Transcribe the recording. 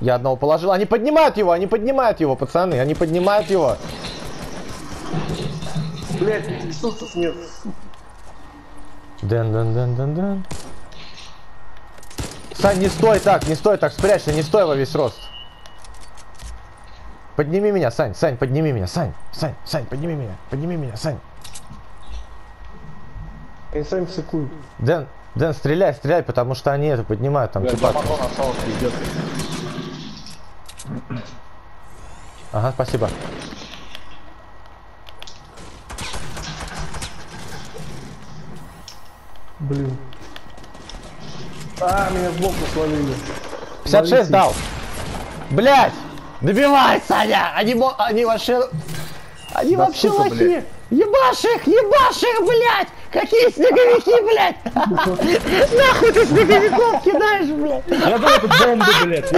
Я одного положил. Они поднимают его, они поднимают его, пацаны. Они поднимают его. Блять, ресурсов нет. Дэн, дэн, дэн, дэн, дэн. Сань, не стой так, не стой так, спрячься, не стой во весь рост. Подними меня, Сань, Сань, подними меня, Сань, Сань, Сань, подними меня, подними меня, Сань. Они сами секунд. Дэн, Дэн, стреляй, стреляй, потому что они это поднимают там, Блять, типа. Ага, спасибо. Блин. А, меня сбоку свалили. 56 Валите. дал. Блять! Добивай, Саня! Они, мо- они вообще... Они Да вообще сука, лохи! Ебашь их, ебашь их, блядь! Какие снеговики, блядь! Нахуй ты снеговиков кидаешь, блядь! Я думаю, это бомбы, блядь.